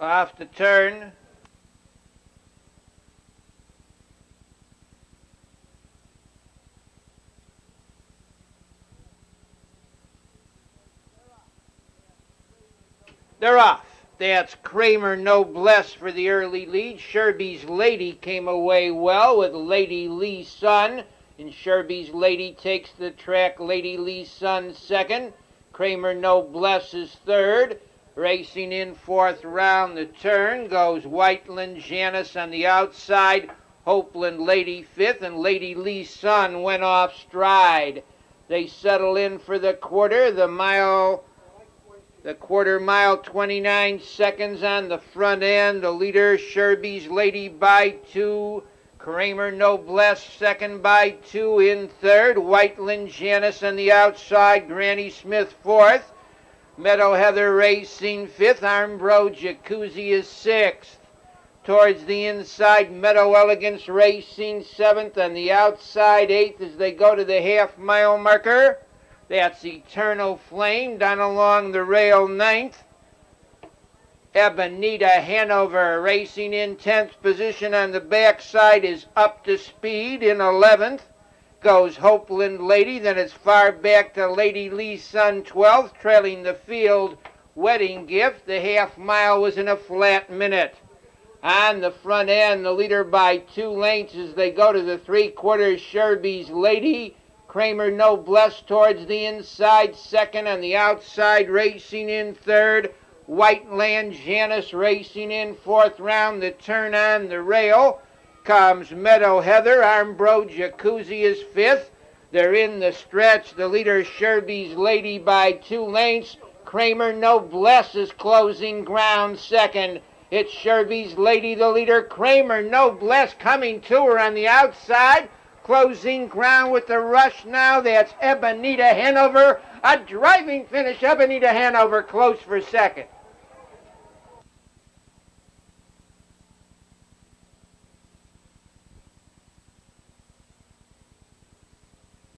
Off the turn. They're off. That's Kramer Noblesse for the early lead. Sherby's Lady came away well with Lady Lee Sun. And Sherby's Lady takes the track. Lady Lee Sun second. Kramer Noblesse is third. Racing in fourth round the turn goes Whiteland Janice on the outside. Hopeland Lady fifth. And Lady Lee Sun went off stride. They settle in for the quarter. The mile the quarter mile, 29 seconds on the front end. The leader, Sherby's Lady by two. Kramer Noblesse second by two in third. Whiteland Janice on the outside. Granny Smith fourth. Meadow Heather Racing fifth. Armbro Jacuzzi is sixth. Towards the inside, Meadow Elegance Racing seventh. and the outside, eighth as they go to the half mile marker. That's Eternal Flame down along the rail ninth. Ebonita Hanover racing in 10th position on the backside is up to speed in 11th. Goes Hopeland Lady, then it's far back to Lady Lee Sun 12th, trailing the field Wedding Gift. The half mile was in a flat minute. On the front end, the leader by two lengths as they go to the three quarters, Sherby's Lady. Kramer Noblesse towards the inside second and the outside racing in third. Whiteland Janice racing in fourth round. The turn on the rail comes Meadow Heather. Armbro Jacuzzi is fifth. They're in the stretch. The leader Sherby's Lady by two lengths. Kramer Noblesse is closing ground second. It's Sherby's Lady, the leader. Kramer Noblesse coming to her on the outside. Closing ground with the rush now. That's Ebonita Hanover. A driving finish. Ebonita Hanover close for second.